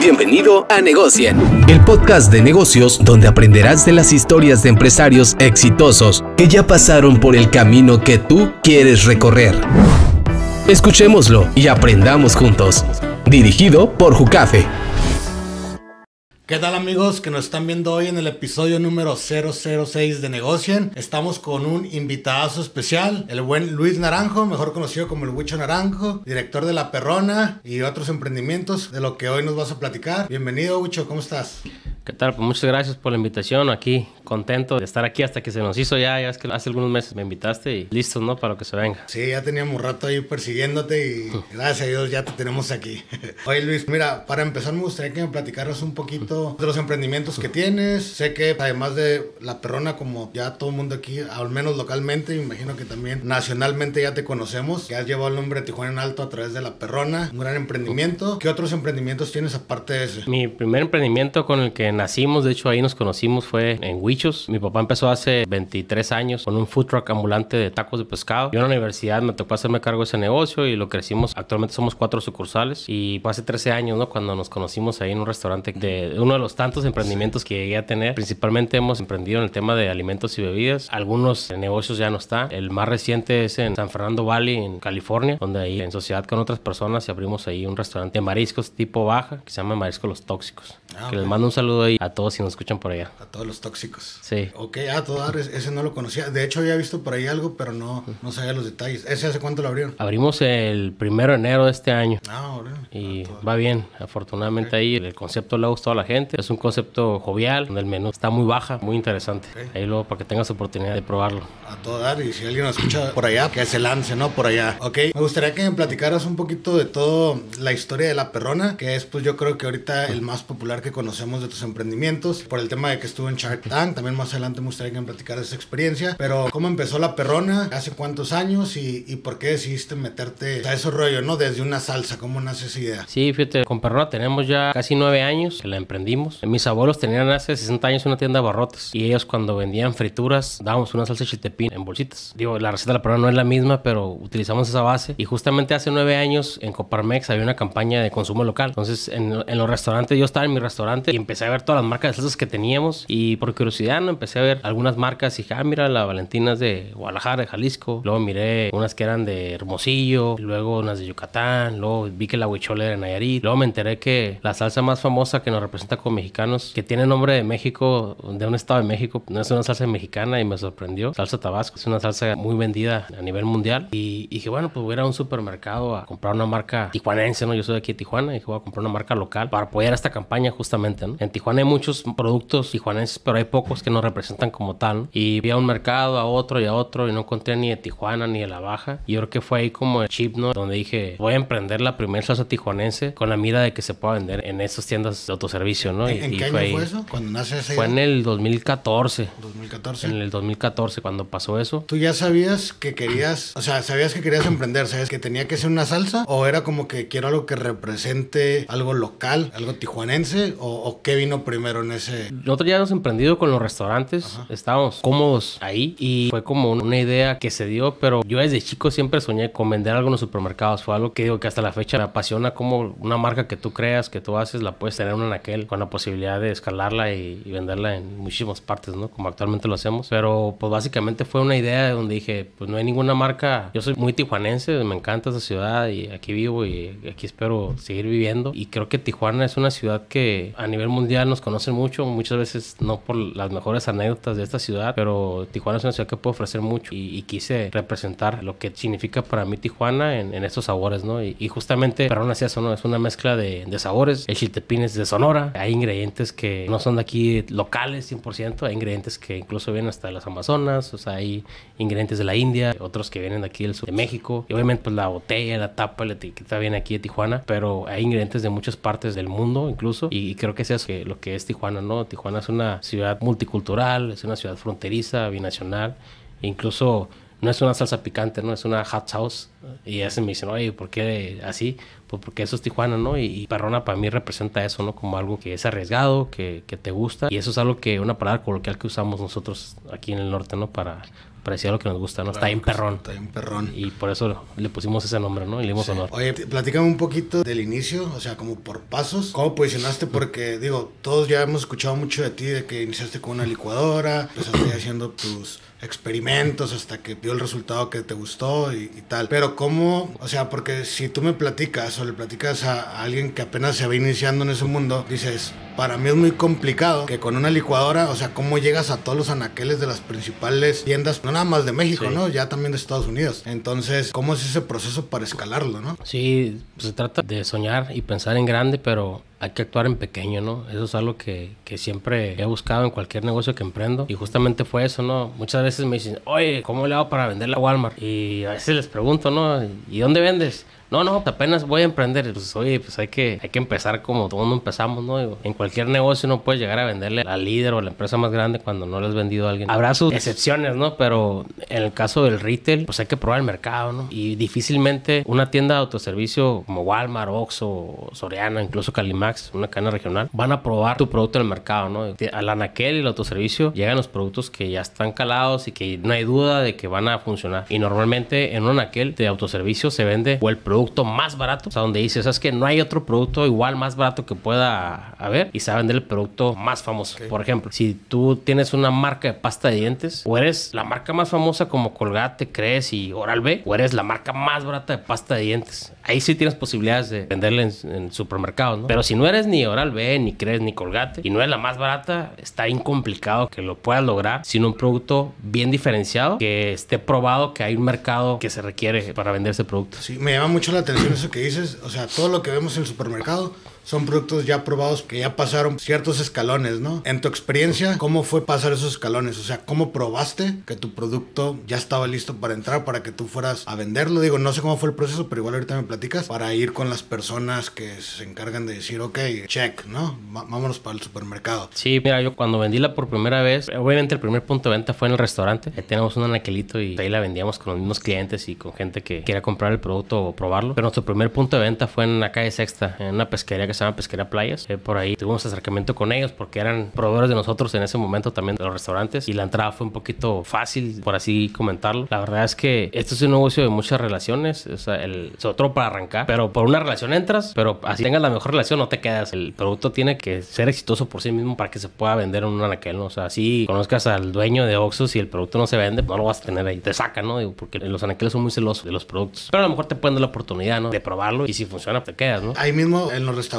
Bienvenido a Negocien, el podcast de negocios donde aprenderás de las historias de empresarios exitosos que ya pasaron por el camino que tú quieres recorrer. Escuchémoslo y aprendamos juntos. Dirigido por Jucafe. ¿Qué tal amigos que nos están viendo hoy en el episodio número 006 de Negocien? Estamos con un invitado especial, el buen Luis Naranjo, mejor conocido como el Huicho Naranjo, director de La Perrona y otros emprendimientos de lo que hoy nos vas a platicar. Bienvenido Huicho, ¿cómo estás? ¿Qué tal? Pues muchas gracias por la invitación. Aquí contento de estar aquí hasta que se nos hizo ya. Ya es que hace algunos meses me invitaste y listo, ¿no? Para lo que se venga. Sí, ya teníamos rato ahí persiguiéndote y gracias a Dios ya te tenemos aquí. Oye Luis, mira, para empezar me gustaría que me platicaras un poquito de los emprendimientos que tienes. Sé que además de La Perrona, como ya todo el mundo aquí, al menos localmente, me imagino que también nacionalmente ya te conocemos. Ya has llevado el nombre de Tijuana en alto a través de La Perrona. Un gran emprendimiento. ¿Qué otros emprendimientos tienes aparte de ese? Mi primer emprendimiento con el que nacimos, de hecho ahí nos conocimos, fue en Huichos. Mi papá empezó hace 23 años con un food truck ambulante de tacos de pescado. Yo en la universidad me tocó hacerme cargo de ese negocio y lo crecimos. Actualmente somos cuatro sucursales y fue hace 13 años, ¿no? Cuando nos conocimos ahí en un restaurante de uno de los tantos emprendimientos que llegué a tener. Principalmente hemos emprendido en el tema de alimentos y bebidas. Algunos negocios ya no están. El más reciente es en San Fernando Valley, en California, donde ahí en sociedad con otras personas abrimos ahí un restaurante de mariscos tipo baja que se llama Mariscos Los Tóxicos. Ah, que les mando un saludo ahí a todos si nos escuchan por allá. A todos los tóxicos. Sí. Ok, a todo ese no lo conocía. De hecho, había visto por ahí algo, pero no, no sabía los detalles. ¿Ese hace cuánto lo abrieron? Abrimos el primero de enero de este año. Ah, Y va bien. Afortunadamente ahí el concepto le ha gustado a la gente. Es un concepto jovial, donde el menú está muy baja, muy interesante. Ahí luego para que tengas oportunidad de probarlo. A todo dar. Y si alguien nos escucha por allá, que se lance, ¿no? Por allá. Ok. Me gustaría que me platicaras un poquito de todo la historia de la perrona, que es pues yo creo que ahorita el más popular que conocemos de tus emprendimientos. Por el tema de que estuvo en Shark Tank. También más adelante me gustaría que me platicaras esa experiencia. Pero ¿cómo empezó la perrona? ¿Hace cuántos años? ¿Y, y por qué decidiste meterte a ese rollo, ¿no? Desde una salsa. ¿Cómo nace esa idea? Sí, fíjate, con Perrona tenemos ya casi nueve años que la emprendimos. Mis abuelos tenían hace 60 años una tienda de barrotes y ellos cuando vendían frituras dábamos una salsa chiltepín en bolsitas. Digo, la receta de la Perrona no es la misma, pero utilizamos esa base. Y justamente hace nueve años en Coparmex había una campaña de consumo local. Entonces, en, en los restaurantes, yo estaba en mi restaurante y empecé a ver todas las marcas de salsas que teníamos y por curiosidad ¿no? empecé a ver algunas marcas y dije, ah, mira, la Valentina es de Guadalajara, de Jalisco. Luego miré unas que eran de Hermosillo, luego unas de Yucatán, luego vi que la huichole era de Nayarit. Luego me enteré que la salsa más famosa que nos representa mexicanos, que tiene nombre de México, de un estado de México, no es una salsa mexicana y me sorprendió. Salsa Tabasco es una salsa muy vendida a nivel mundial. Y, dije, bueno, pues voy a ir a un supermercado a comprar una marca tijuanense, ¿no? Yo soy de aquí de Tijuana y dije, voy a comprar una marca local para apoyar esta campaña justamente, ¿no? En Tijuana hay muchos productos tijuanenses, pero hay pocos que nos representan como tal. Y vi a un mercado, a otro y a otro y no encontré ni de Tijuana ni de La Baja. Y yo creo que fue ahí como el chip, ¿no? Donde dije, voy a emprender la primera salsa tijuanense con la mira de que se pueda vender en esas tiendas de autoservicio, ¿no? ¿En, y, qué fue año fue eso? Cuando nace esa Fue en el 2014. 2014. En el 2014 cuando pasó eso. ¿Tú ya sabías que querías, o sea, sabías que querías emprender, sabías que tenía que ser una salsa? ¿O era como que quiero algo que represente algo local, algo tijuanense? ¿O, o qué vino primero en ese...? Nosotros ya hemos emprendido con los restaurantes, estábamos cómodos ahí y fue como una idea que se dio, pero yo desde chico siempre soñé con vender algo en los supermercados. Fue algo que digo que hasta la fecha me apasiona como una marca que tú creas, que tú haces, la puedes tener en aquel con la posibilidad de escalarla y, y venderla en muchísimas partes, ¿no? Como actualmente lo hacemos. Pero pues básicamente fue una idea donde dije, pues no hay ninguna marca. Yo soy muy tijuanense, me encanta esa ciudad y aquí vivo y aquí espero seguir viviendo. Y creo que Tijuana es una ciudad que a nivel mundial nos conocen mucho, muchas veces no por las mejores anécdotas de esta ciudad, pero Tijuana es una ciudad que puede ofrecer mucho y, y quise representar lo que significa para mí Tijuana en, en estos sabores, ¿no? Y, y justamente, pero aún así eso, ¿no? Es una mezcla de, de sabores. El chiltepín es de Sonora, hay ingredientes que no son de aquí locales 100%, hay ingredientes que incluso vienen hasta las Amazonas, o sea, hay ingredientes de la India, otros que vienen de aquí del sur de México, y obviamente pues la botella, la tapa, la etiqueta viene aquí de Tijuana, pero hay ingredientes de muchas partes del mundo incluso, y, creo que es eso que, lo que es Tijuana, ¿no? Tijuana es una ciudad multicultural, es una ciudad fronteriza, binacional, incluso no es una salsa picante, ¿no? Es una hot sauce. Y ya se me dicen, oye, ¿por qué así? Pues porque eso es Tijuana, ¿no? Y, y Perrona para mí representa eso, ¿no? Como algo que es arriesgado, que, que te gusta. Y eso es algo que, una palabra coloquial que usamos nosotros aquí en el norte, ¿no? Para, parecía lo que nos gusta, ¿no? está bien perrón. Está bien perrón. Y por eso le pusimos ese nombre, ¿no? Y le dimos honor. Oye, platícame un poquito del inicio, o sea, como por pasos. ¿Cómo posicionaste? Porque, digo, todos ya hemos escuchado mucho de ti, de que iniciaste con una licuadora, empezaste haciendo tus experimentos hasta que vio el resultado que te gustó y, tal. Pero cómo, o sea, porque si tú me platicas o le platicas a, alguien que apenas se va iniciando en ese mundo, dices, para mí es muy complicado que con una licuadora, o sea, cómo llegas a todos los anaqueles de las principales tiendas, no nada más de México, ¿no? Ya también de Estados Unidos. Entonces, ¿cómo es ese proceso para escalarlo, no? Sí, pues se trata de soñar y pensar en grande, pero hay que actuar en pequeño, ¿no? Eso es algo que, que, siempre he buscado en cualquier negocio que emprendo. Y justamente fue eso, ¿no? Muchas veces me dicen, oye, ¿cómo le hago para vender la Walmart? Y a veces les pregunto, ¿no? ¿Y dónde vendes? No, no, apenas voy a emprender. Pues, oye, pues hay que, hay que empezar como todo mundo empezamos, ¿no? En cualquier negocio no puedes llegar a venderle al líder o a la empresa más grande cuando no le has vendido a alguien. Habrá sus excepciones, ¿no? Pero en el caso del retail, pues hay que probar el mercado, ¿no? Y difícilmente una tienda de autoservicio como Walmart, Oxxo, Soriana, incluso Calimax, una cadena regional, van a probar tu producto en el mercado, ¿no? Al anaquel y el autoservicio llegan los productos que ya están calados y que no hay duda de que van a funcionar. Y normalmente en un anaquel de autoservicio se vende o el producto producto más barato, o sea, donde dices, es que no hay otro producto igual más barato que pueda haber y se va a vender el producto más famoso. Por ejemplo, si tú tienes una marca de pasta de dientes, o eres la marca más famosa como Colgate, Cres y Oral B, o eres la marca más barata de pasta de dientes. Ahí sí tienes posibilidades de venderle en, supermercados, ¿no? Pero si no eres ni Oral B, ni Cres, ni Colgate, y no eres la más barata, está bien complicado que lo puedas lograr sin un producto bien diferenciado, que esté probado que hay un mercado que se requiere para vender ese producto. Sí, me llama mucho la atención eso que dices. O sea, todo lo que vemos en el supermercado son productos ya probados que ya pasaron ciertos escalones, ¿no? En tu experiencia, ¿cómo fue pasar esos escalones? O sea, ¿cómo probaste que tu producto ya estaba listo para entrar, para que tú fueras a venderlo? Digo, no sé cómo fue el proceso, pero igual ahorita me platicas para ir con las personas que se encargan de decir, ok, check, ¿no? vámonos para el supermercado. Sí, mira, yo cuando vendí la por primera vez, obviamente el primer punto de venta fue en el restaurante. Ahí tenemos un anaquelito y ahí la vendíamos con los mismos clientes y con gente que quería comprar el producto o probarlo. Pero nuestro primer punto de venta fue en la calle Sexta, en una pesquería que se llama Pesquería Playas. Eh, por ahí tuvimos acercamiento con ellos porque eran proveedores de nosotros en ese momento también de los restaurantes y la entrada fue un poquito fácil, por así comentarlo. La verdad es que esto es un negocio de muchas relaciones, o sea, el, sobre todo para arrancar, pero por una relación entras, pero así tengas la mejor relación no te quedas. El producto tiene que ser exitoso por sí mismo para que se pueda vender en un anaquel, ¿no? O sea, si conozcas al dueño de Oxxo, si el producto no se vende, no lo vas a tener ahí. Te sacan, ¿no? Porque los anaqueles son muy celosos de los productos. Pero a lo mejor te pueden dar la oportunidad, ¿no? De probarlo y si funciona, te quedas, ¿no? Ahí mismo en los restaurantes,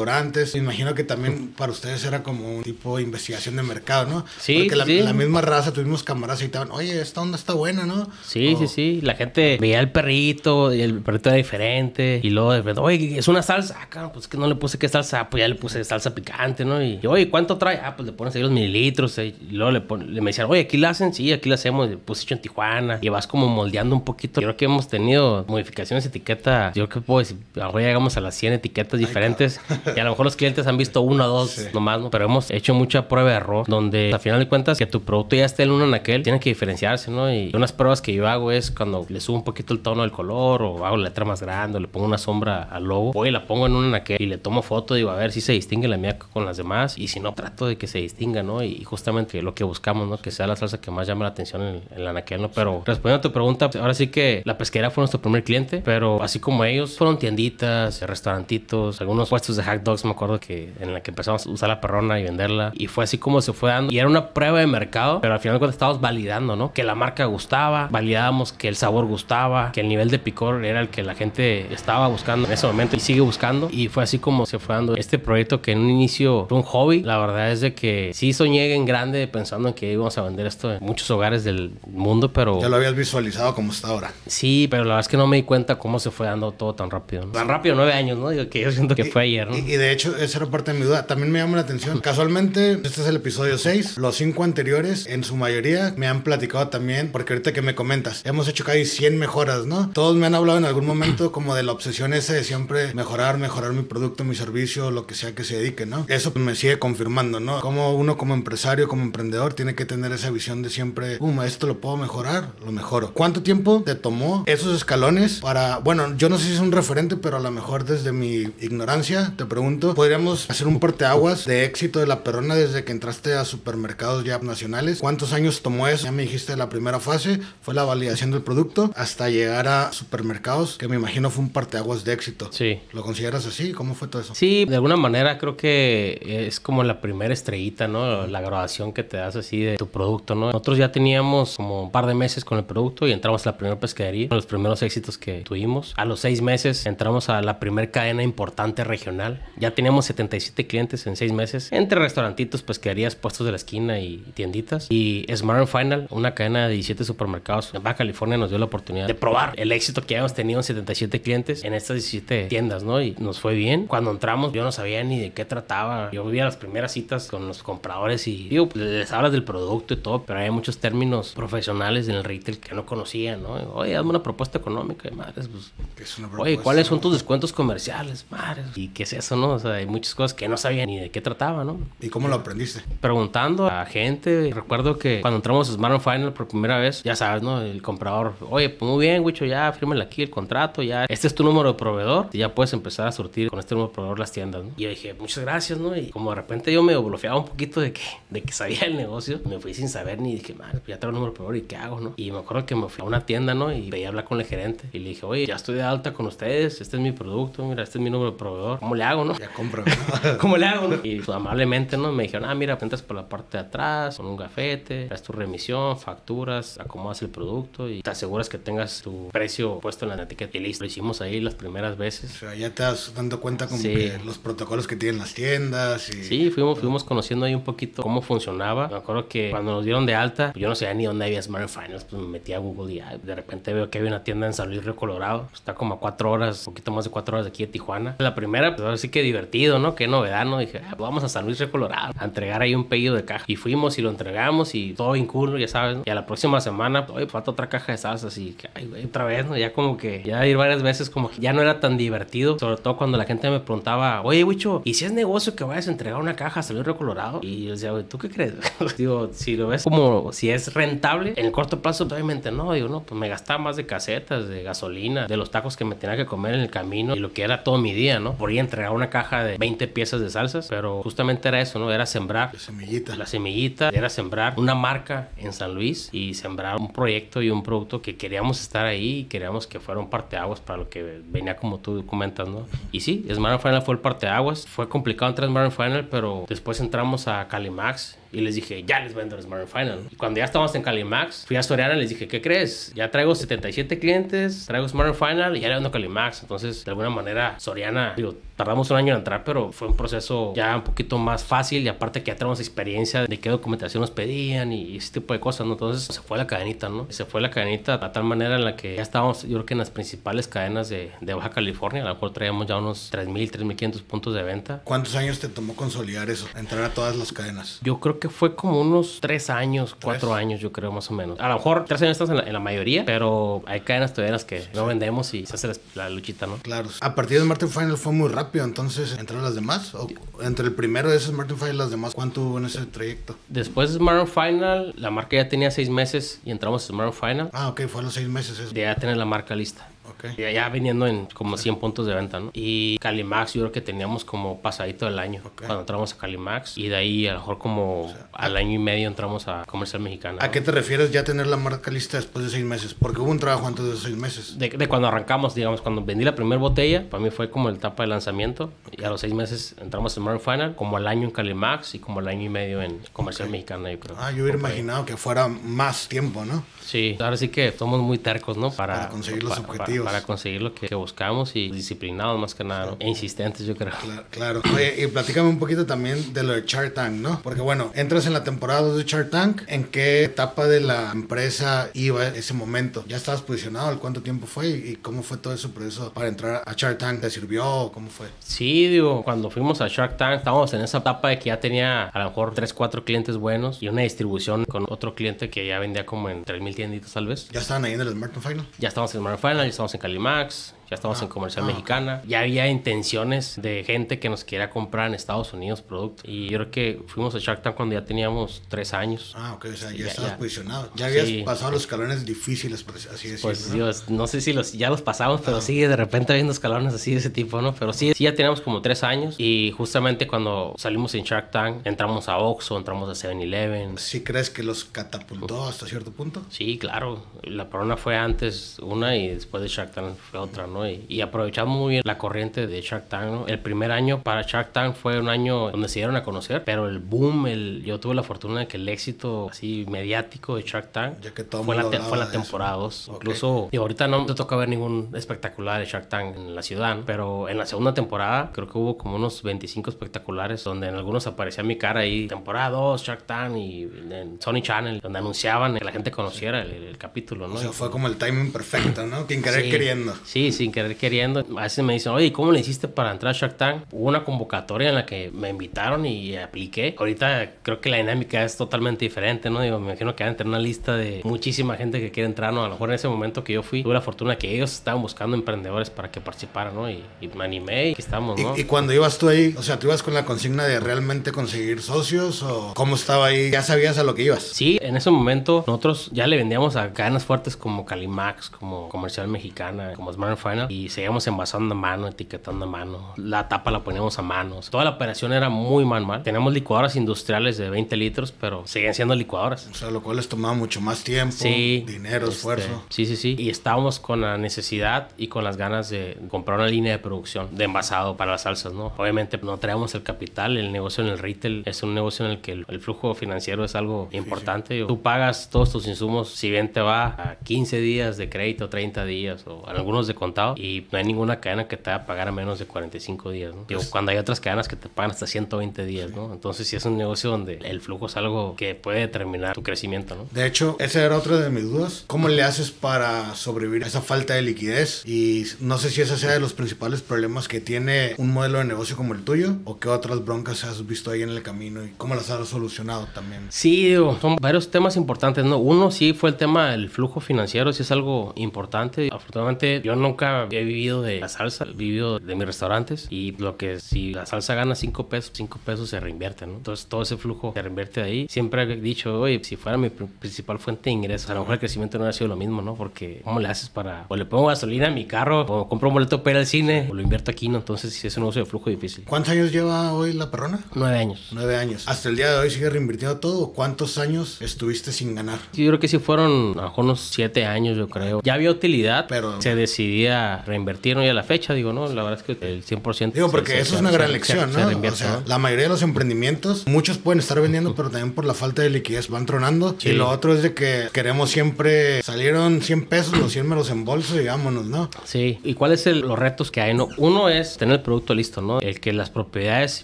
imagino que también para ustedes era como un tipo de investigación de mercado, ¿no? Sí, Porque sí. la, misma raza, tuvimos camaradas y estaban, oye, esta onda está buena, ¿no? Sí, sí, sí. La gente veía el perrito y el perrito era diferente. Y luego de repente, oye, es una salsa. Ah, pues que no le puse qué salsa. Pues ya le puse salsa picante, ¿no? Y oye, ¿cuánto trae? Ah, pues le pones ahí los mililitros. Eh, y luego le, le me decían, oye, aquí la hacen. Sí, aquí la hacemos. Pues hecho en Tijuana. Y vas como moldeando un poquito. Yo creo que hemos tenido modificaciones de etiqueta. Yo creo que puedo decir, ahora llegamos a las 100 etiquetas diferentes. y a lo mejor los clientes han visto uno o dos nomás, ¿no? Pero hemos hecho mucha prueba de error. Donde al final de cuentas, que tu producto ya esté en un anaquel, tiene que diferenciarse, ¿no? Y unas pruebas que yo hago es cuando le subo un poquito el tono del color o hago la letra más grande o le pongo una sombra al logo. Voy y la pongo en un anaquel y le tomo foto. Digo, a ver si se distingue la mía con las demás. Y si no, trato de que se distinga, ¿no? Y justamente lo que buscamos, ¿no? Que sea la salsa que más llame la atención en el, anaquel, ¿no? Pero respondiendo a tu pregunta, ahora sí que la pesquera fue nuestro primer cliente, pero así como ellos, fueron tienditas, restaurantitos, algunos puestos de hot dogs, me acuerdo que en la que empezamos a usar la perrona y venderla. Y fue así como se fue dando. Y era una prueba de mercado, pero al final cuando estábamos validando, ¿no? Que la marca gustaba, validábamos que el sabor gustaba, que el nivel de picor era el que la gente estaba buscando en ese momento y sigue buscando. Y fue así como se fue dando este proyecto que en un inicio fue un hobby. La verdad es de que sí soñé en grande pensando en que íbamos a vender esto en muchos hogares del mundo, pero... Ya lo habías visualizado como está ahora. Sí, pero la verdad es que no me di cuenta cómo se fue dando todo tan rápido. Tan rápido, nueve años, ¿no? Digo que yo siento que fue ayer, ¿no? Y, de hecho, esa era parte de mi duda. También me llama la atención. Casualmente, este es el episodio 6. Los cinco anteriores, en su mayoría, me han platicado también, porque ahorita que me comentas, hemos hecho casi 100 mejoras, ¿no? Todos me han hablado en algún momento como de la obsesión esa de siempre mejorar, mejorar mi producto, mi servicio, lo que sea que se dedique, ¿no? Eso me sigue confirmando, ¿no? Como uno como empresario, como emprendedor, tiene que tener esa visión de siempre, um, esto lo puedo mejorar, lo mejoro. ¿Cuánto tiempo te tomó esos escalones para, bueno, yo no sé si es un referente, pero a lo mejor desde mi ignorancia te pregunto, pregunto, ¿podríamos hacer un parteaguas de éxito de la perrona desde que entraste a supermercados ya nacionales? ¿Cuántos años tomó eso? Ya me dijiste la primera fase, fue la validación del producto, hasta llegar a supermercados, que me imagino fue un parteaguas de éxito. Sí. ¿Lo consideras así? ¿Cómo fue todo eso? Sí, de alguna manera creo que es como la primera estrellita, ¿no? La grabación que te das así de tu producto, ¿no? Nosotros ya teníamos como un par de meses con el producto y entramos a la primera pescadería, los primeros éxitos que tuvimos. A los seis meses entramos a la primera cadena importante regional. Ya teníamos 77 clientes en seis meses, entre restaurantitos, pescaderías, puestos de la esquina y tienditas. Y Smart Final, una cadena de 17 supermercados en Baja California, nos dio la oportunidad de probar el éxito que habíamos tenido en 77 clientes en estas 17 tiendas, ¿no? Y nos fue bien. Cuando entramos, yo no sabía ni de qué trataba. Yo vivía las primeras citas con los compradores y digo, pues, les hablas del producto y todo, pero hay muchos términos profesionales en el retail que no conocía, ¿no? Oye, hazme una propuesta económica, madres, pues. Es una Oye, propuesta, ¿cuáles son tus descuentos comerciales, madres? ¿Y qué es eso, no? O sea, hay muchas cosas que no sabía ni de qué trataba, ¿no? ¿Y cómo lo aprendiste? preguntando a gente. Recuerdo que cuando entramos a Smart Final por primera vez, ya sabes, ¿no? El comprador, oye, pues muy bien, Wicho, ya fírmale aquí el contrato, ya. Este es tu número de proveedor y ya puedes empezar a surtir con este número de proveedor las tiendas, ¿no? Y yo dije, muchas gracias, ¿no? Y como de repente yo me bloqueaba un poquito de que, de que sabía el negocio, me fui sin saber ni dije, madre, pues ya tengo el número de proveedor y qué hago, ¿no? Y me acuerdo que me fui a una tienda, ¿no? Y veía hablar con el gerente y le dije, oye, ya estoy de alta con ustedes, este es mi producto, mira, este es mi número de proveedor, ¿cómo le hago, no? Ya compro. ¿Cómo le hago? no? Y pues, amablemente, ¿no? Me dijeron, ah, mira, entras por la parte de atrás con un gafete, das tu remisión, facturas, acomodas el producto y te aseguras que tengas tu precio puesto en la etiqueta. Y listo, lo hicimos ahí las primeras o veces. sea, ya te das dando cuenta como Sí. que los protocolos que tienen las tiendas y... Sí, fuimos, fuimos conociendo ahí un poquito cómo funcionaba. Me acuerdo que cuando nos dieron de alta, pues, yo no sabía ni dónde había Smart Finance, pues me metí a Google y de repente veo que había una tienda en San Luis Río Colorado. Está como a cuatro horas, un poquito más de cuatro horas de aquí de Tijuana. La primera, pues ahora sí que divertido, ¿no? Qué novedad, ¿no? Dije, ah, pues, vamos a San Luis Río Colorado a entregar ahí un pedido de caja. Y fuimos y lo entregamos y todo bien cool, ya sabes. ¿no? Y a la próxima semana, oye, pues, falta otra caja de salsas y que, ay, güey, otra vez, ¿no? Ya como que, ya ir varias veces como que ya no era tan divertido. Sobre todo cuando la gente me preguntaba, oye, Wicho, ¿y si es negocio que vayas a entregar una caja a San Luis Río Colorado? Y yo decía, güey, ¿tú qué crees? Digo, si lo ves como si es rentable, en el corto plazo, pues, obviamente no. Digo, no, pues me gastaba más de casetas, de gasolina, de los tacos que me tenía que comer en el camino y lo que era todo mi día, ¿no? Por ir a entregar una caja de 20 piezas de salsas, pero justamente era eso, ¿no? Era sembrar La semillita. la semillita era sembrar una marca en San Luis y sembrar un proyecto y un producto que queríamos estar ahí y queríamos que fuera un parteaguas para lo que venía como tú comentas, ¿no? Y sí, Smart Final fue el parteaguas. Fue complicado entrar en Smart Final, pero después entramos a Calimax y les dije, ya les vendo el Smart Final. Y cuando ya estábamos en Calimax, fui a Soriana y les dije, ¿qué crees? Ya traigo 77 clientes, traigo Smart Final y ya le vendo Calimax. Entonces, de alguna manera, Soriana, digo, tardamos un año en entrar, pero fue un proceso ya un poquito más fácil y aparte que ya tenemos experiencia de qué documentación nos pedían y ese tipo de cosas, ¿no? Entonces se fue la cadenita, ¿no? Se fue la cadenita a tal manera en la que ya estábamos, yo creo que en las principales cadenas de, de Baja California, a lo mejor traíamos ya unos 3.000, 3.500 puntos de venta. ¿Cuántos años te tomó consolidar eso? Entrar a todas las cadenas. Yo creo que fue como unos tres años, cuatro años, yo creo, más o menos. A lo mejor tres años estamos en la, en la mayoría, pero hay cadenas todavía en las que no vendemos y se hace la, luchita, ¿no? Claro. A partir de Martin Final fue muy rápido, entonces, ¿entre las demás? ¿O entre el primero de esos Martin Final y las demás, cuánto hubo en ese trayecto? Después de Smart Final, la marca ya tenía seis meses y entramos a Smart Final. Ah, ok, fue a los seis meses eso. De ya tener la marca lista. Ok. Ya, ya viniendo en como 100 puntos de venta, ¿no? Y Calimax, yo creo que teníamos como pasadito del año cuando entramos a Calimax. Y de ahí, a lo mejor como al año y medio entramos a Comercial Mexicana. ¿A qué te refieres ya tener la marca lista después de seis meses? Porque hubo un trabajo antes de seis meses. De, de cuando arrancamos, digamos, cuando vendí la primera botella, para mí fue como el etapa de lanzamiento. Y a los seis meses entramos en Marine Final, como al año en Calimax y como al año y medio en Comercial Mexicana, yo creo. Ah, yo hubiera imaginado que fuera más tiempo, ¿no? Sí, ahora sí que somos muy tercos, ¿no? Para, Para conseguir los objetivos. Para, conseguir lo que, que buscamos y disciplinados más que nada, ¿no? E insistentes, yo creo. Claro, claro. Oye, y platícame un poquito también de lo de Shark Tank, ¿no? Porque bueno, entras en la temporada 2 de Shark Tank. ¿En qué etapa de la empresa iba ese momento? ¿Ya estabas posicionado? ¿El cuánto tiempo fue? ¿Y cómo fue todo ese proceso para entrar a Shark Tank? ¿Te sirvió? ¿Cómo fue? Sí, digo, cuando fuimos a Shark Tank, estábamos en esa etapa de que ya tenía a lo mejor 3, 4 clientes buenos y una distribución con otro cliente que ya vendía como en 3.000 tienditas tal vez. ¿Ya estaban ahí en el Martin Final? Ya estamos en Marine Final, ya estamos en Calimax, ya estamos Ah, en comercial ah, mexicana, ya había intenciones de gente que nos quería comprar en Estados Unidos productos. Y yo creo que fuimos a Shark Tank cuando ya teníamos tres años. Ah, ok, o sea, ya, Ya, estabas ya. posicionado. Ya habías Sí. pasado los escalones difíciles, así decirlo. Pues ¿no? Dios, no sé si los, ya los pasamos, pero sí, de repente habiendo escalones así de ese tipo, ¿no? Pero sí, sí, ya teníamos como tres años y justamente cuando salimos en Shark Tank, entramos a Oxxo, entramos a 7-Eleven. ¿Sí crees que los catapultó hasta cierto punto? Sí, claro. La Perona fue antes una y después de Shark Tank fue otra, ¿no? Y, y aprovechamos muy bien la corriente de Shark Tank, ¿no? El primer año para Shark Tank fue un año donde se dieron a conocer, pero el boom, el, yo tuve la fortuna de que el éxito así mediático de Shark Tank Ya que todo fue, la, te- fue temporada 2. Ok. Incluso, y ahorita no te toca ver ningún espectacular de Shark Tank en la ciudad, ¿no? pero en la segunda temporada creo que hubo como unos 25 espectaculares donde en algunos aparecía mi cara ahí, temporada 2, Shark Tank y en Sony Channel, donde anunciaban que la gente conociera el, el capítulo, ¿no? O sea, fue como el timing perfecto, ¿no? Quien querer Sí, queriendo. Sí, sin querer queriendo. A veces me dicen, oye, ¿cómo le hiciste para entrar a Shark Tank? Hubo una convocatoria en la que me invitaron y apliqué. Ahorita creo que la dinámica es totalmente diferente, ¿no? Digo, me imagino que van a tener una lista de muchísima gente que quiere entrar, ¿no? A lo mejor en ese momento que yo fui, tuve la fortuna que ellos estaban buscando emprendedores para que participaran, ¿no? Y, y me animé y aquí estamos, ¿no? Y, y cuando ibas tú ahí, o sea, ¿tú ibas con la consigna de realmente conseguir socios o cómo estaba ahí? ¿Ya sabías a lo que ibas? Sí, en ese momento nosotros ya le vendíamos a cadenas fuertes como Calimax, como Comercial Mexicana, como Smart Final y seguíamos envasando a mano, etiquetando a mano. La tapa la poníamos a manos. Toda la operación era muy manual. Tenemos licuadoras industriales de 20 litros, pero siguen siendo licuadoras. O sea, lo cual les tomaba mucho más tiempo, Sí. dinero, este, esfuerzo. Sí, sí, sí. Y estábamos con la necesidad y con las ganas de comprar una línea de producción de envasado para las salsas, ¿no? Obviamente no traemos el capital, el negocio en el retail es un negocio en el que el, el flujo financiero es algo importante. Tú pagas todos tus insumos, si bien te va a 15 días de crédito, 30 días o algunos de contado y no hay ninguna cadena que te va a pagar a menos de 45 días, ¿no? Digo, cuando hay otras cadenas que te pagan hasta 120 días, ¿no? Entonces sí es un negocio donde el flujo es algo que puede determinar tu crecimiento, ¿no? De hecho, esa era otra de mis dudas. ¿Cómo le haces para sobrevivir a esa falta de liquidez? Y no sé si ese sea de los principales problemas que tiene un modelo de negocio como el tuyo o qué otras broncas has visto ahí en el camino y cómo las has solucionado también. Sí, digo, son varios temas importantes, ¿no? Uno sí fue el tema del flujo financiero, sí es algo importante. Afortunadamente yo nunca he vivido de la salsa, he vivido de mis restaurantes y lo que si la salsa gana 5 pesos, 5 pesos se reinvierte, ¿no? Entonces todo ese flujo se reinvierte de ahí. Siempre he dicho, oye, si fuera mi pr- principal fuente de ingresos, a lo mejor el crecimiento no hubiera sido lo mismo, ¿no? Porque ¿cómo le haces para, o le pongo gasolina a mi carro, o compro un boleto para ir al cine, o lo invierto aquí, ¿no? Entonces sí es un negocio de flujo difícil. ¿Cuántos años lleva hoy la perrona? Nueve años. Nueve años. ¿Hasta el día de hoy sigue reinvirtiendo todo o cuántos años estuviste sin ganar? Yo creo que sí fueron a lo mejor unos siete años, yo creo. Ya había utilidad, Pero- se decidía reinvertir, ¿no? Y a la fecha, digo, ¿no? La verdad es que el 100%. Digo, porque se- eso se- es una se- gran lección, ¿no? o sea, la mayoría de los emprendimientos, muchos pueden estar vendiendo, pero también por la falta de liquidez van tronando. Sí. Y lo otro es de que queremos siempre, salieron 100 pesos, los 100 me los embolso y vámonos, ¿no? Sí, ¿y cuáles son los retos que hay? No? Uno es tener el producto listo, ¿no? El que las propiedades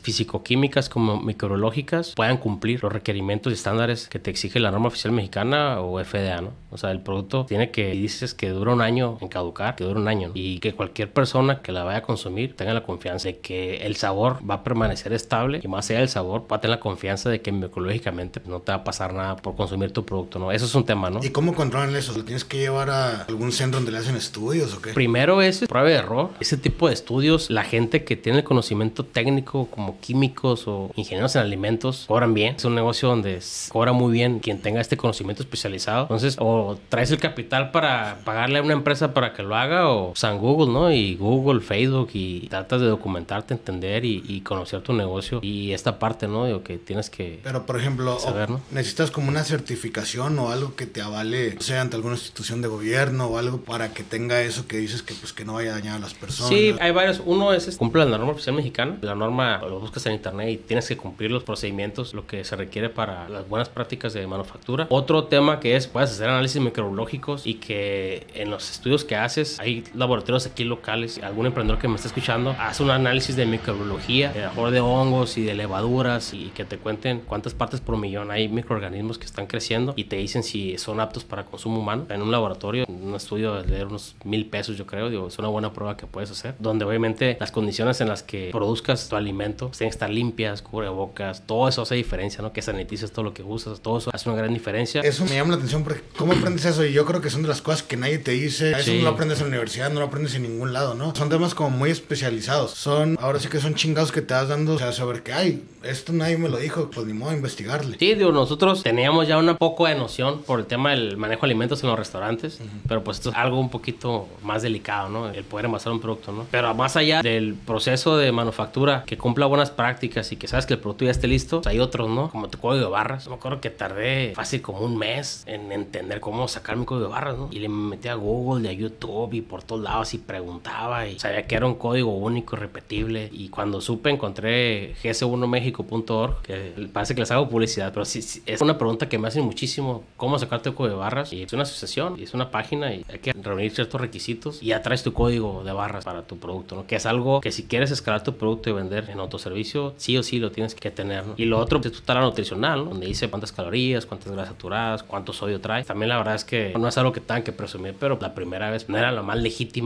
físico-químicas como microbiológicas puedan cumplir los requerimientos y estándares que te exige la norma oficial mexicana o FDA, ¿no? O sea, el producto tiene que, dices que dura un año en caducar, que dura un año, y que cualquier persona que la vaya a consumir tenga la confianza de que el sabor va a permanecer estable y más allá del sabor va a tener la confianza de que microbiológicamente no te va a pasar nada por consumir tu producto, ¿no? Eso es un tema, ¿no? ¿Y cómo controlan eso? ¿Lo tienes que llevar a algún centro donde le hacen estudios o qué? Primero es prueba de error. Ese tipo de estudios, la gente que tiene el conocimiento técnico como químicos o ingenieros en alimentos cobran bien. Es un negocio donde cobra muy bien quien tenga este conocimiento especializado. Entonces, o traes el capital para pagarle a una empresa para que lo haga o San Google, ¿no? Y Google, Facebook y tratas de documentarte, entender y, y conocer tu negocio y esta parte, ¿no? Digo que tienes que... Pero, por ejemplo, Saber, ¿no? necesitas como una certificación o algo que te avale, o sea, ante alguna institución de gobierno o algo para que tenga eso que dices que pues que no vaya a dañar a las personas. Sí, hay varios. Uno es este, cumple la norma oficial mexicana. La norma lo buscas en internet y tienes que cumplir los procedimientos, lo que se requiere para las buenas prácticas de manufactura. Otro tema que es, puedes hacer análisis microbiológicos y que en los estudios que haces, hay laboratorios aquí locales. Algún emprendedor que me está escuchando hace un análisis de microbiología, de, a lo mejor de hongos y de levaduras y que te cuenten cuántas partes por millón hay microorganismos que están creciendo y te dicen si son aptos para consumo humano. En un laboratorio, en un estudio de unos mil pesos, yo creo, digo, es una buena prueba que puedes hacer, donde obviamente las condiciones en las que produzcas tu alimento pues, tienen que estar limpias, cubrebocas, todo eso hace diferencia, ¿no? Que sanitices todo lo que usas, todo eso hace una gran diferencia. Eso me llama la atención porque ¿cómo aprendes eso? Y yo creo que son de las cosas que nadie te dice. Eso Sí. no lo aprendes en la universidad, no lo aprendes en ningún lado, ¿no? Son temas como muy especializados. Son, ahora sí que son chingados que te vas dando, o sea, saber que, ay, esto nadie me lo dijo, pues ni modo de investigarle. Sí, digo, nosotros teníamos ya una poco de noción por el tema del manejo de alimentos en los restaurantes, pero pues esto es algo un poquito más delicado, ¿no? El poder envasar un producto, ¿no? Pero más allá del proceso de manufactura que cumpla buenas prácticas y que sabes que el producto ya esté listo, pues, hay otros, ¿no? Como tu código de barras. Me acuerdo que tardé fácil como un mes en entender cómo sacar mi código de barras, ¿no? Y le metí a Google y a YouTube y por todos lados y preguntaba y sabía que era un código único, repetible. Y cuando supe, encontré gs1mexico.org, que parece que les hago publicidad, pero sí, es una pregunta que me hacen muchísimo, ¿cómo sacar tu código de barras? Y es una asociación, y es una página y hay que reunir ciertos requisitos y ya traes tu código de barras para tu producto, ¿no? Que es algo que si quieres escalar tu producto y vender en autoservicio, sí o sí lo tienes que tener, ¿no? Y lo otro es tu tabla nutricional, ¿no? Donde dice cuántas calorías, cuántas grasas saturadas, cuánto sodio trae. También la verdad es que no es algo que tengan que presumir, pero la primera vez no era la más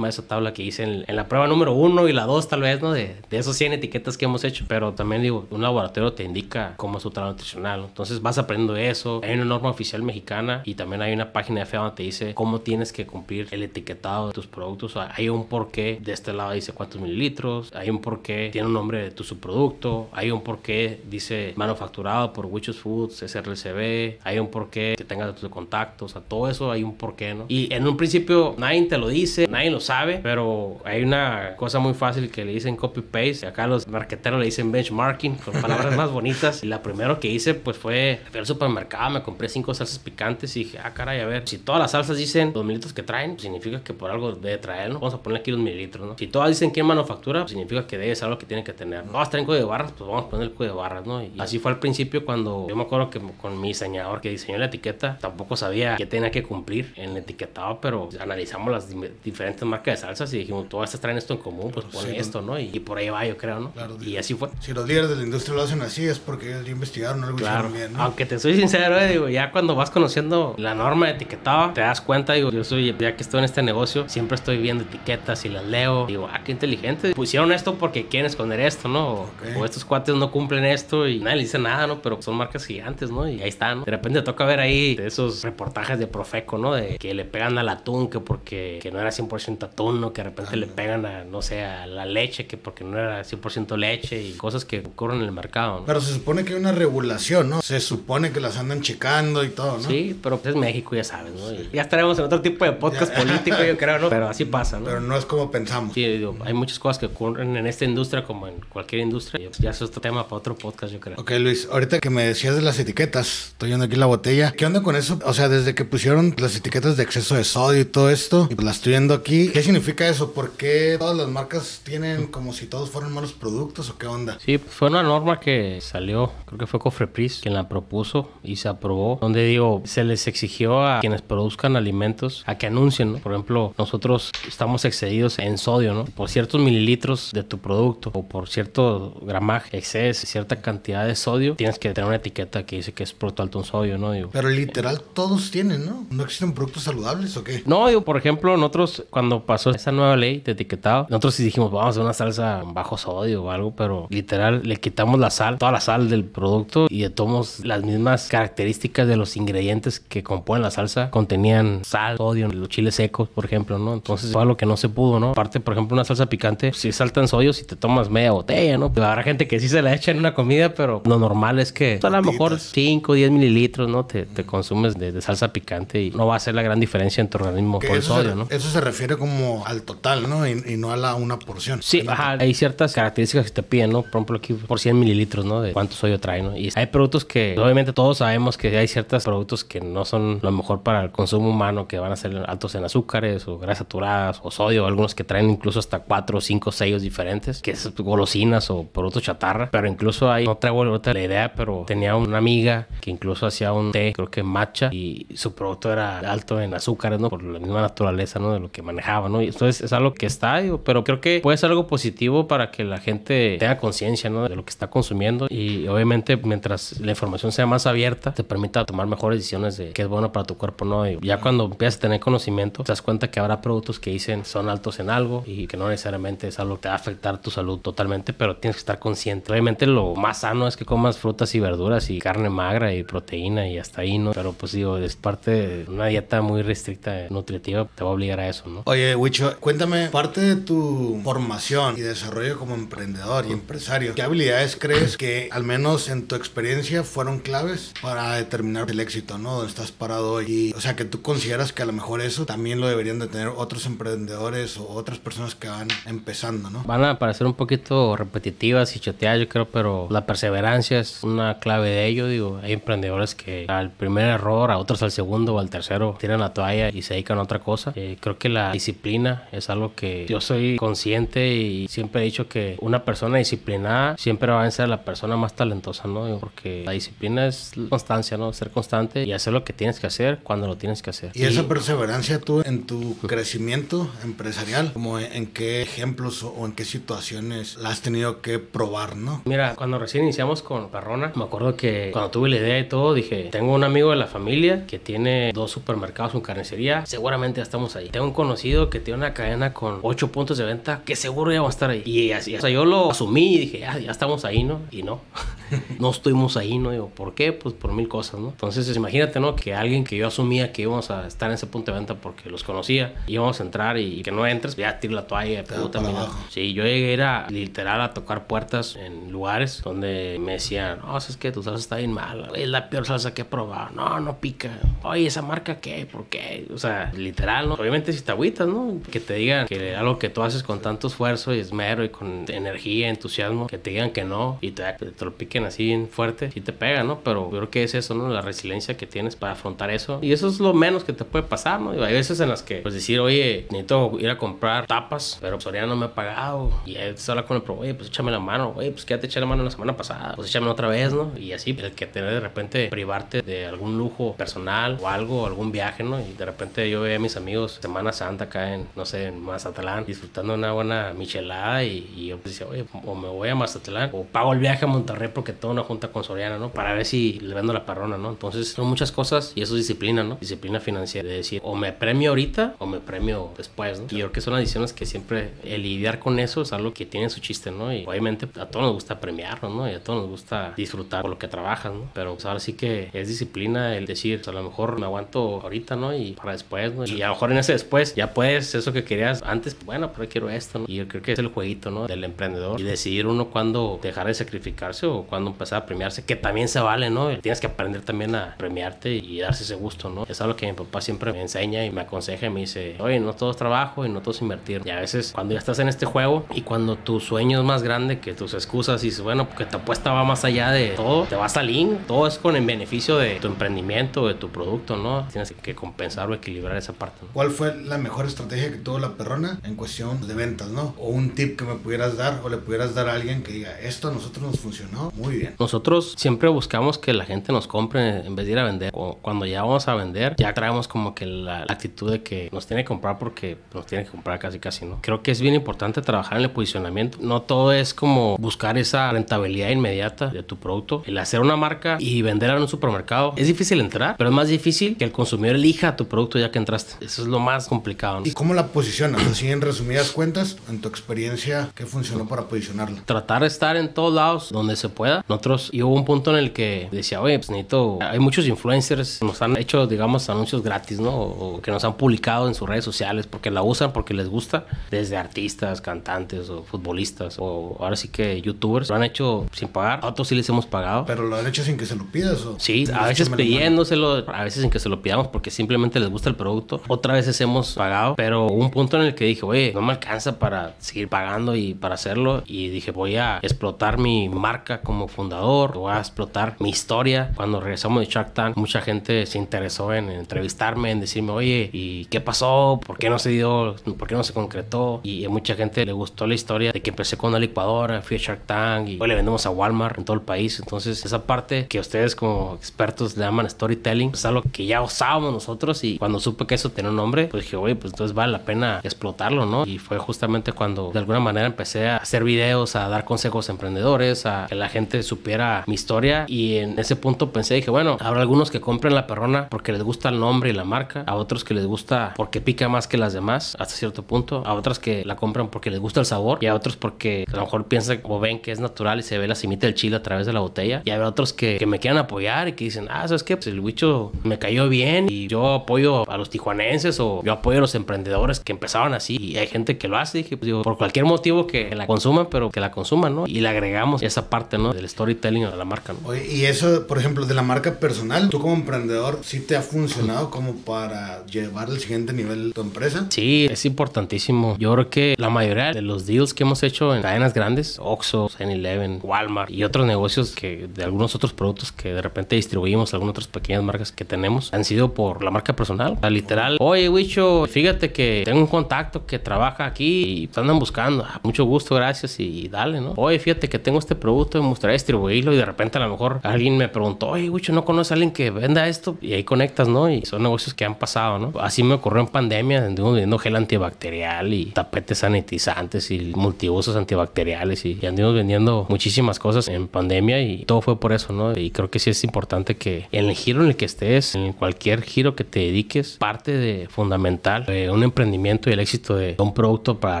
esa tabla que hice en, en la prueba número uno y la dos tal vez, ¿no? De, de esos 100 etiquetas que hemos hecho. Pero también digo, un laboratorio te indica cómo es su tabla nutricional. Entonces vas aprendiendo eso. Hay una norma oficial mexicana y también hay una página de FEA donde te dice cómo tienes que cumplir el etiquetado de tus productos. O sea, hay un porqué. De este lado dice cuántos mililitros. Hay un porqué. Tiene un nombre de tu subproducto. Hay un porqué. Dice manufacturado por Wichus Foods, SRLCB. Hay un porqué que tenga tus contactos. O sea, todo eso hay un porqué, ¿no? Y en un principio nadie te lo dice, nadie lo sabe, pero hay una cosa muy fácil que le dicen copy-paste. Acá los marqueteros le dicen benchmarking con palabras más bonitas. Y la primero que hice, pues fue al supermercado, me compré cinco salsas picantes y dije, ah, caray, a ver, si todas las salsas dicen los mililitros que traen, pues significa que por algo debe traer, ¿no? Vamos a poner aquí los mililitros, ¿no? Si todas dicen quién manufactura, pues significa que debe ser algo que tiene que tener. No, a tener código de barras, pues vamos a poner el código de barras, ¿no? Y así fue al principio cuando yo me acuerdo que con mi diseñador que diseñó la etiqueta, tampoco sabía qué tenía que cumplir en el etiquetado, pero analizamos las diferentes marcas de salsas y dijimos, todas estas traen esto en común, pues pone esto, ¿no? Y, por ahí va, yo creo, ¿no? Claro, y así fue. Si los líderes de la industria lo hacen así es porque ellos ya investigaron algo Claro, bien, ¿no? aunque te soy sincero, eh, digo, ya cuando vas conociendo la norma de etiquetado, te das cuenta, digo, yo soy, ya que estoy en este negocio, siempre estoy viendo etiquetas y las leo, digo, ah, qué inteligente, pusieron esto porque quieren esconder esto, ¿no? O, Ok. o estos cuates no cumplen esto y nadie le dice nada, ¿no? Pero son marcas gigantes, ¿no? Y ahí están, ¿no? De repente toca ver ahí esos reportajes de Profeco, ¿no? De que le pegan al atún, que porque que no era 100% atún, ¿no? Que de repente le pegan a, no sé, a la leche, que porque no era 100% leche y cosas que ocurren en el mercado, ¿no? Pero se supone que hay una regulación, ¿no? Se supone que las andan checando y todo, ¿no? Sí, pero pues es México, ya sabes, ¿no? Ya estaremos en otro tipo de podcast político, yo creo, ¿no? Pero así pasa, ¿no? Pero no es como pensamos. Sí, digo, hay muchas cosas que ocurren en esta industria como en cualquier industria. Ya es otro tema para otro podcast, yo creo. Ok, Luis, ahorita que me decías de las etiquetas, estoy viendo aquí la botella. ¿Qué onda con eso? O sea, desde que pusieron las etiquetas de exceso de sodio y todo esto, y pues las estoy viendo aquí, ¿qué significa eso? ¿Por qué todas las marcas tienen como si todos fueran malos productos o qué onda? Sí, pues, fue una norma que salió, creo que fue Cofrepris quien la propuso y se aprobó, donde digo, se les exigió a quienes produzcan alimentos a que anuncien, ¿no? Por ejemplo, nosotros estamos excedidos en sodio, ¿no? Por ciertos mililitros de tu producto o por cierto gramaje, excedes cierta cantidad de sodio, tienes que tener una etiqueta que dice que es producto alto en sodio, ¿no? Digo, Pero literal todos tienen, ¿no? ¿No existen productos saludables o qué? No, digo, por ejemplo, nosotros cuando pasó esa nueva ley de etiquetado, nosotros sí dijimos, vamos a hacer una salsa bajo sodio o algo, pero literal le quitamos la sal, toda la sal del producto y de tomos las mismas características de los ingredientes que componen la salsa contenían sal, sodio, los chiles secos, por ejemplo, ¿no? Entonces fue algo que no se pudo, ¿no? Aparte, por ejemplo, una salsa picante, si salta en sodio, si te tomas media botella, ¿no? Habrá gente que sí se la echa en una comida, pero lo normal es que pues, a lo mejor Gotitas. 5 o 10 mililitros, ¿no? Te, te consumes de, de salsa picante y no va a hacer la gran diferencia en tu organismo por el sodio, se, ¿no? eso se refiere como al total, ¿no? Y, y no a la una porción. Sí, ajá, hay ciertas características que te piden, ¿no? Por ejemplo, aquí por 100 mililitros, ¿no? De cuánto sodio trae, ¿no? Y hay productos que, obviamente, todos sabemos que hay ciertos productos que no son lo mejor para el consumo humano, que van a ser altos en azúcares o grasas saturadas o sodio, algunos que traen incluso hasta 4 o 5 sellos diferentes, que es golosinas o productos chatarra. Pero incluso hay, no traigo ahorita la idea, pero tenía una amiga que incluso hacía un té, creo que matcha, y su producto era alto en azúcares, ¿no? Por la misma naturaleza, ¿no? De lo que manejaba, entonces es algo que está, pero creo que puede ser algo positivo para que la gente tenga conciencia. De lo que está consumiendo y obviamente mientras la información sea más abierta, te permita tomar mejores decisiones de qué es bueno para tu cuerpo, ¿no? Y ya cuando empiezas a tener conocimiento, te das cuenta que habrá productos que dicen son altos en algo y que no necesariamente es algo que te va a afectar tu salud totalmente, pero tienes que estar consciente. Obviamente lo más sano es que comas frutas y verduras y carne magra y proteína y hasta ahí, ¿no? Pero pues digo, es parte de una dieta muy restricta, nutritiva, te va a obligar a eso, ¿no? Oye, Wicho, cuéntame, parte de tu formación y desarrollo como emprendedor y empresario, ¿qué habilidades crees que, al menos en tu experiencia, fueron claves para determinar el éxito, ¿no? Donde estás parado hoy. Y, o sea, que tú consideras que a lo mejor eso también lo deberían de tener otros emprendedores o otras personas que van empezando, ¿no? Van a parecer un poquito repetitivas y choteadas, yo creo, pero la perseverancia es una clave de ello. Digo, hay emprendedores que al primer error, a otros al segundo o al tercero, tiran la toalla y se dedican a otra cosa. Eh, creo que la disciplina es algo que yo soy consciente y siempre he dicho que una persona disciplinada siempre va a ser la persona más talentosa, ¿no? Porque la disciplina es constancia, ¿no? Ser constante y hacer lo que tienes que hacer cuando lo tienes que hacer. Y, esa perseverancia tú en tu crecimiento empresarial, como en qué ejemplos o en qué situaciones la has tenido que probar, ¿no? Mira, cuando recién iniciamos con Perrona, me acuerdo que cuando tuve la idea y todo, dije, tengo un amigo de la familia que tiene dos supermercados, un carnicería, seguramente ya estamos ahí. Tengo un conocido que tiene una cadena con ocho puntos de venta, que seguro ya va a estar ahí. Y así, o sea, yo lo asumí y dije, ya, ya estamos ahí, ¿no? Y no, no estuvimos ahí, ¿no? Digo, ¿por qué? Pues por mil cosas, ¿no? Entonces, imagínate, ¿no? Que alguien que yo asumía que íbamos a estar en ese punto de venta porque los conocía, íbamos a entrar y que no entres, ya tiro la toalla, pero también. Sí, yo llegué era literal a tocar puertas en lugares donde me decían, no, es que tu salsa está bien mala, es la peor salsa que he probado, no, no pica, oye, esa marca qué, ¿por qué? O sea, literal, ¿no? Obviamente si te agüitas, ¿no? Que te digan que algo que tú haces con tanto esfuerzo y esmero y con energía, entusiasmo, que te digan que no y te, te lo piquen así bien fuerte, sí te pega, ¿no? Pero yo creo que es eso, ¿no? La resiliencia que tienes para afrontar eso. Y eso es lo menos que te puede pasar, ¿no? hay veces en las que, pues decir, oye, necesito ir a comprar tapas, pero Soriano no me ha pagado. Y ahí te habla con el pro, oye, pues échame la mano, oye, pues quédate eché la mano la semana pasada, pues échame otra vez, ¿no? Y así, el que tener de repente privarte de algún lujo personal o algo, algún viaje, ¿no? Y de repente yo veía a mis amigos Semana Santa acá en, no sé, en Mazatlán, disfrutando una buena michelada y, yo pues decía, oye, o me voy a Mazatlán o pago el viaje a Monterrey porque tengo una junta con Soriana, ¿no? Para ver si le vendo la parrona, ¿no? Entonces son muchas cosas y eso es disciplina, ¿no? Disciplina financiera, de decir, o me premio ahorita o me premio después, ¿no? Y yo creo que son decisiones que siempre el lidiar con eso es algo que tiene su chiste, ¿no? Y obviamente a todos nos gusta premiarnos, ¿no? Y a todos nos gusta disfrutar por lo que trabajas, ¿no? Pero pues, ahora sí que es disciplina el decir, pues, a lo mejor me aguanto ahorita, ¿no? Y para después, ¿no? Y a lo mejor en ese después ya puedes eso que querías antes, bueno, pero quiero esto, ¿no? Y yo creo que es el jueguito, ¿no? Del emprendedor y decidir uno cuándo dejar de sacrificarse o cuándo empezar a premiarse, que también se vale, ¿no? Tienes que aprender también a premiarte y darse ese gusto, ¿no? Es algo que mi papá siempre me enseña y me aconseja y me dice, oye, no todo es trabajo y no todo es invertir. Y a veces cuando ya estás en este juego y cuando tu sueño es más grande que tus excusas y bueno, porque tu apuesta va más allá de todo, te vas a link, todo es con el beneficio de tu emprendimiento, de tu producto, ¿no? Tienes que compensar o equilibrar esa parte. ¿Cuál fue la mejor estrategia que tuvo la perrona en cuestión de ventas, ¿no? O un tip que me pudieras dar o le pudieras dar a alguien que diga, esto a nosotros nos funcionó muy bien. Nosotros siempre buscamos que la gente nos compre en vez de ir a vender. cuando ya vamos a vender, ya traemos como que la, actitud de que nos tiene que comprar porque nos tiene que comprar casi casi, ¿no? Creo que es bien importante trabajar en el posicionamiento. No todo es como buscar esa rentabilidad inmediata de tu producto. El hacer una marca y venderla en un supermercado es difícil entrar, pero es más difícil que el consumidor elija tu producto ya que entraste. Eso es lo más complicado. ¿Y cómo la posicionas? Así en resumidas cuentas, en tu experiencia, ¿qué funcionó para posicionarla? Tratar de estar en todos lados donde se pueda. Nosotros, y hubo un punto en el que decía, oye, pues necesito, hay muchos influencers, nos han hecho, digamos, anuncios gratis, ¿no? O, que nos han publicado en sus redes sociales porque la usan, porque les gusta, desde artistas, cantantes o futbolistas o ahora sí que youtubers, lo han hecho sin pagar, a otros sí les hemos pagado. Pero lo han hecho sin que se lo pidas o... Sí, a veces pidiéndoselo, a veces sin que se lo pidamos porque simplemente les gusta el producto. Otras veces hemos pagado, pero hubo un punto en el que dije, oye, no me alcanza para seguir pagando y para hacerlo. Y dije, voy a explotar mi marca como fundador, voy a explotar mi historia. Cuando regresamos de Shark Tank, mucha gente se interesó en entrevistarme, en decirme, oye, ¿y qué pasó? ¿Por qué no se dio? ¿Por qué no se concretó? Y a mucha gente le gustó la historia de que empecé con una licuadora, fui a Shark Tank y hoy le vendemos a Walmart en todo el país. Entonces, esa parte que ustedes como expertos le llaman storytelling, es algo que ya usábamos nosotros y cuando supe que eso tenía un nombre, pues dije, oye, pues entonces vale la pena explotarlo, ¿no? Y fue justamente cuando de alguna manera empecé a hacer videos, a dar consejos a emprendedores, a que la gente supiera mi historia y en ese punto pensé, dije, bueno, habrá algunos que compren la perrona porque les gusta el nombre y la marca, a otros que les gusta porque pica más que las demás hasta cierto punto, a otras que la compran porque les gusta el sabor y a otros porque a lo mejor piensan o ven que es natural y se ve la semita del chile a través de la botella y habrá otros que, que me quieran apoyar y que dicen, ah, ¿sabes qué? Pues el bicho me cayó bien y yo apoyo a los tijuanenses o yo apoyo a los emprendedores emprendedores que empezaron así y hay gente que lo hace, dije, pues digo, por cualquier motivo que la consuman, pero que la consuman, ¿no? Y le agregamos esa parte, ¿no? Del storytelling a la marca, ¿no? Oye, y eso, por ejemplo, de la marca personal, tú como emprendedor, ¿sí te ha funcionado como para llevar al siguiente nivel tu empresa? Sí, es importantísimo. Yo creo que la mayoría de los deals que hemos hecho en cadenas grandes, Oxxo, 7-Eleven, Walmart y otros negocios que de algunos otros productos que de repente distribuimos, algunas otras pequeñas marcas que tenemos, han sido por la marca personal. O sea, literal, oye, Wicho, fíjate que tengo un contacto que trabaja aquí y te andan buscando. Ah, mucho gusto, gracias y dale, ¿no? Oye, fíjate que tengo este producto y me gustaría distribuirlo y de repente a lo mejor alguien me preguntó, oye, Wicho, ¿no conoces a alguien que venda esto? Y ahí conectas, ¿no? Y son negocios que han pasado, ¿no? Así me ocurrió en pandemia, anduvimos vendiendo gel antibacterial y tapetes sanitizantes y multiusos antibacteriales y, y anduvimos vendiendo muchísimas cosas en pandemia y todo fue por eso, ¿no? Y creo que sí es importante que en el giro en el que estés, en cualquier giro que te dediques, parte de fundamental un emprendimiento y el éxito de un producto para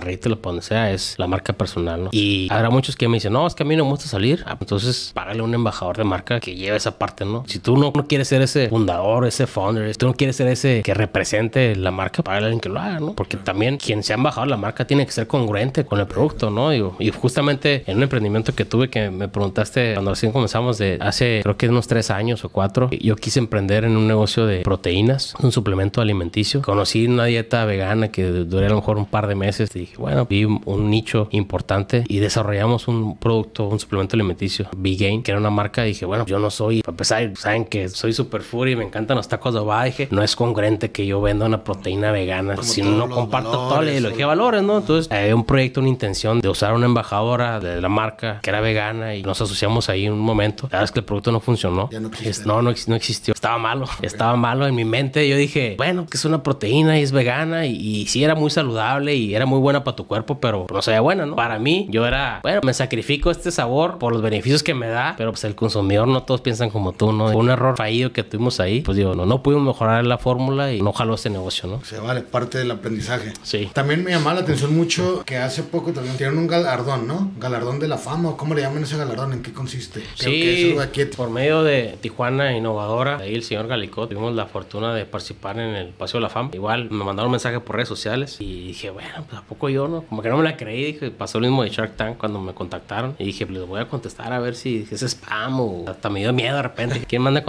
retail o para donde sea es la marca personal, ¿no? Y habrá muchos que me dicen, no, es que a mí no me gusta salir. Ah, entonces, págale a un embajador de marca que lleve esa parte, ¿no? Si tú no, no quieres ser ese fundador, ese founder, si tú no quieres ser ese que represente la marca, págale a alguien que lo haga, ¿no? Porque también quien sea embajador de la marca tiene que ser congruente con el producto, ¿no? Digo, y justamente en un emprendimiento que tuve que me preguntaste cuando recién comenzamos de hace creo que unos tres años o cuatro, yo quise emprender en un negocio de proteínas, un suplemento alimenticio. Conocí una dieta vegana que duré a lo mejor un par de meses. Y dije, bueno, vi un nicho importante y desarrollamos un producto, un suplemento alimenticio, Vegan, que era una marca. Y dije, bueno, yo no soy, para empezar, saben que soy super furry y me encantan los tacos de oba. Dije, no es congruente que yo venda una proteína vegana Como si no comparto toda la valores, ideología de valores, ¿no? Entonces, hay un proyecto, una intención de usar una embajadora de la marca que era vegana y nos asociamos ahí un momento. La verdad es que el producto no funcionó. Ya no existe. Es- no, no, no existió. Estaba malo. Estaba malo en mi mente. Yo dije, bueno, que es una proteína y es vegana y, y sí era muy saludable y era muy buena para tu cuerpo, pero no sabía buena, ¿no? Para mí, yo era, bueno, me sacrifico este sabor por los beneficios que me da, pero pues el consumidor no todos piensan como tú, ¿no? Fue un error fallido que tuvimos ahí. Pues digo, no, no pudimos mejorar la fórmula y no jaló este negocio, ¿no? Se vale, parte del aprendizaje. Sí. También me llamaba la atención mucho que hace poco también tienen un galardón, ¿no? Galardón de la fama. ¿Cómo le llaman ese galardón? ¿En qué consiste? Creo que es Sí, aquí. por medio de Tijuana Innovadora, ahí el señor Galicot, tuvimos la fortuna de participar en el Paseo de la Fama. Igual me mandaron un mensaje por redes sociales y dije, bueno, pues a poco yo, ¿no? Como que no me la creí, dije, pasó lo mismo de Shark Tank cuando me contactaron y dije, les voy a contestar a ver si es spam o hasta me dio miedo de repente. ¿Quién me anda?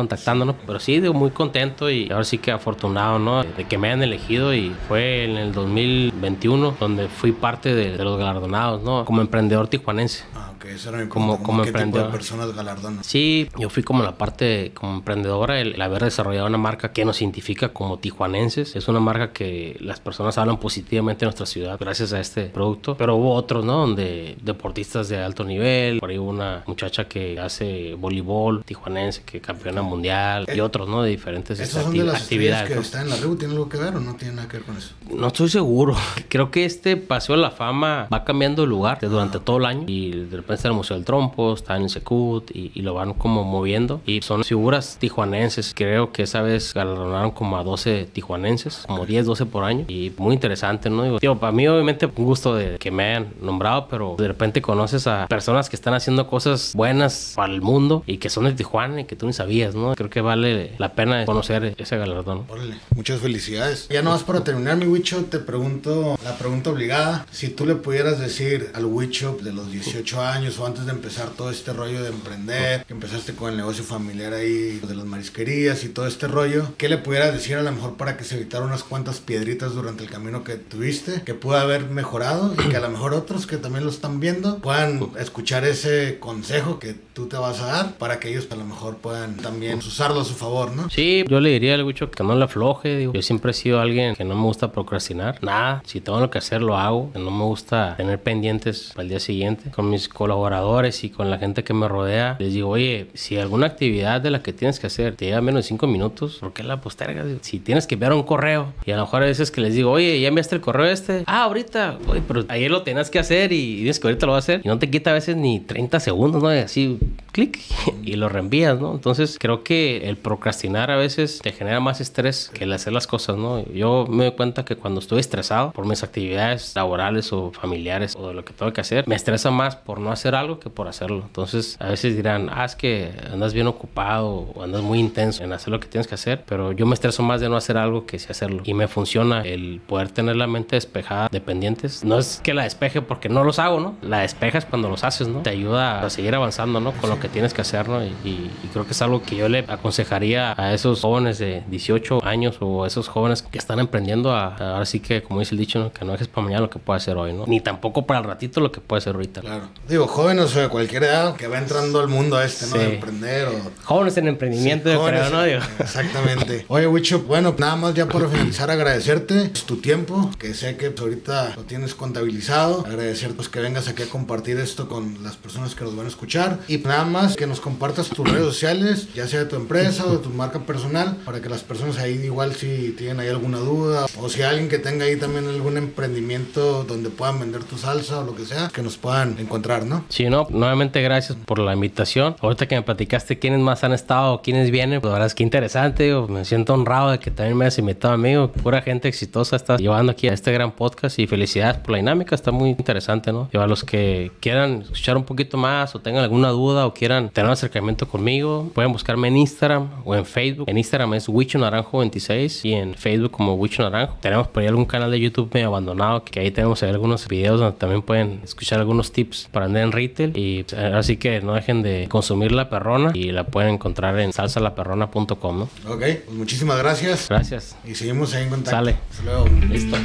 Pero sí, digo, muy contento y ahora sí que afortunado, ¿no? De que me hayan elegido y fue en el 2021 donde fui parte de, de los galardonados, ¿no? Como emprendedor tijuanense. Ah, ok, eso era mi Como- pregunta, como ¿Qué tipo de emprendedor. personas galardonan? Sí, yo fui como la parte como emprendedora, el, el haber desarrollado una marca que nos identifica como tijuanenses. Es una marca que las personas hablan positivamente de nuestra ciudad gracias a este producto. Pero hubo otros, ¿no? Donde deportistas de alto nivel, por ahí hubo una muchacha que hace voleibol tijuanense, que campeona mundial, y otros, ¿no? De diferentes ¿Esas son de las actividades. que ¿no? están en la RIU? ¿Tienen algo que ver o no tienen nada que ver con eso? No estoy seguro. Creo que este Paseo de la Fama va cambiando de lugar durante todo el año. Y de está el Museo del Trompo, está en el Secut y, y lo van como moviendo. Y son figuras tijuanenses. Creo que esa vez galardonaron como a 12 tijuanenses, como 10, 12 por año. Y muy interesante, ¿no? Digo, tío, para mí obviamente un gusto de que me hayan nombrado, pero de repente conoces a personas que están haciendo cosas buenas para el mundo y que son de Tijuana y que tú ni sabías, ¿no? Creo que vale la pena conocer ese galardón. Órale, muchas felicidades. Ya nomás para terminar, mi Wicho, te pregunto la pregunta obligada. Si tú le pudieras decir al Wicho de los 18 años o antes de empezar todo este rollo de emprender, que empezaste con el negocio familiar ahí de las marisquerías y todo este rollo, ¿qué le pudieras decir a lo mejor para que se evitara unas cuantas piedritas durante el camino que tuviste, que pueda haber mejorado y que a lo mejor otros que también lo están viendo puedan escuchar ese consejo que tú te vas a dar para que ellos a lo mejor puedan también usarlo a su favor, ¿no? Sí, yo le diría al Wicho que no le afloje. Digo. Yo siempre he sido alguien que no me gusta procrastinar. Nada, si tengo lo que hacer, lo hago. No me gusta tener pendientes el día siguiente. Con mis colaboradores y con la gente que me rodea, les digo, oye, si alguna actividad de la que tienes que hacer te lleva menos de cinco minutos, ¿por qué la postergas? Si tienes que enviar un correo, y a lo mejor a veces que les digo, oye, ¿ya enviaste el correo este? Ah, ahorita. Oye, pero ayer lo tenías que hacer y dices que ahorita lo vas a hacer. Y no te quita a veces ni 30 segundos, ¿no? Y así, clic, y lo reenvías, ¿no? Entonces creo que el procrastinar a veces te genera más estrés que el hacer las cosas, ¿no? Yo me doy cuenta que cuando estoy estresado por mis actividades laborales o familiares o de lo que tengo que hacer, me estresa más por no hacer hacer algo que por hacerlo. Entonces, a veces dirán, ah, es que andas bien ocupado o andas muy intenso en hacer lo que tienes que hacer, pero yo me estreso más de no hacer algo que sí hacerlo. Y me funciona el poder tener la mente despejada de pendientes. No es que la despeje porque no los hago, ¿no? La despejas cuando los haces, ¿no? Te ayuda a seguir avanzando, ¿no? Con lo que tienes que hacer, ¿no? Y, y creo que es algo que yo le aconsejaría a esos jóvenes de 18 años o esos jóvenes que están emprendiendo a, ahora sí que, como dice el dicho, ¿no? que no dejes para mañana lo que puede hacer hoy, ¿no? Ni tampoco para el ratito lo que puede ser ahorita. Claro. Digo, jóvenes o de cualquier edad que va entrando al mundo a este, ¿no? De emprender o... Jóvenes en emprendimiento, yo creo, ¿no? Digo. Exactamente. Oye, Wicho, bueno, nada más ya por finalizar, agradecerte tu tiempo, que sé que ahorita lo tienes contabilizado. Agradecer pues que vengas aquí a compartir esto con las personas que nos van a escuchar. Y nada más que nos compartas tus redes sociales, ya sea de tu empresa o de tu marca personal, para que las personas ahí igual si tienen ahí alguna duda o si alguien que tenga ahí también algún emprendimiento donde puedan vender tu salsa o lo que sea, que nos puedan encontrar, ¿no? Sí, no, nuevamente gracias por la invitación. Ahorita que me platicaste quiénes más han estado, quiénes vienen, pues la verdad es que interesante, me siento honrado de que también me hayas invitado amigo, pura gente exitosa está llevando aquí a este gran podcast y felicidades por la dinámica, está muy interesante, ¿no? Y a los que quieran escuchar un poquito más o tengan alguna duda o quieran tener un acercamiento conmigo, pueden buscarme en Instagram o en Facebook. En Instagram es Wicho Naranjo 26 y en Facebook como Wicho Naranjo. Tenemos por ahí algún canal de YouTube medio abandonado que ahí tenemos algunos videos donde también pueden escuchar algunos tips para andar en retail y así que no dejen de consumir la perrona y la pueden encontrar en salsalaperrona.com, ¿no? Ok, pues muchísimas gracias. Gracias. Y seguimos ahí en contacto. Sale. Hasta luego. Listo.